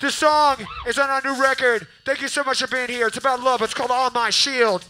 This song is on our new record. Thank you so much for being here. It's about love. It's called On My Shield.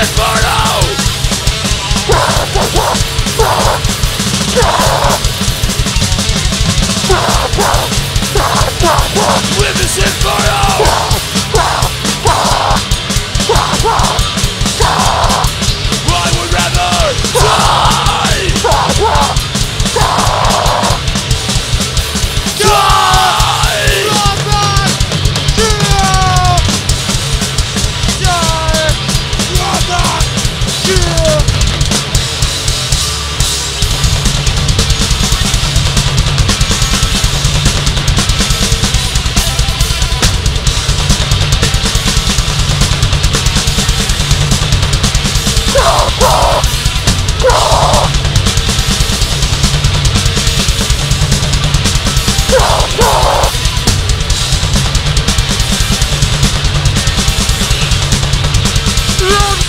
Rivers Inferno!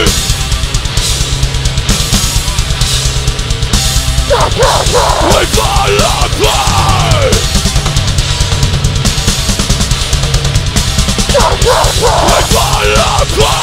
We fall apart! We fall apart!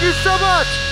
Thank you! So much!